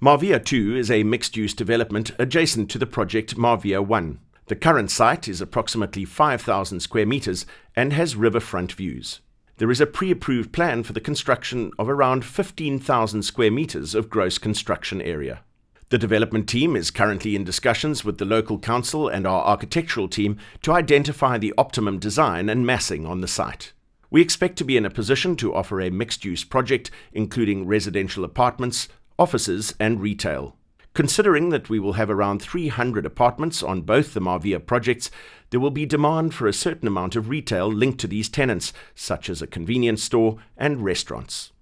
Marvila 2 is a mixed use development adjacent to the project Marvila 1. The current site is approximately 5,000 square metres and has riverfront views. There is a pre approved plan for the construction of around 15,000 square metres of gross construction area. The development team is currently in discussions with the local council and our architectural team to identify the optimum design and massing on the site. We expect to be in a position to offer a mixed use project, including residential apartments, offices, and retail. Considering that we will have around 300 apartments on both the Marvila projects, there will be demand for a certain amount of retail linked to these tenants, such as a convenience store and restaurants.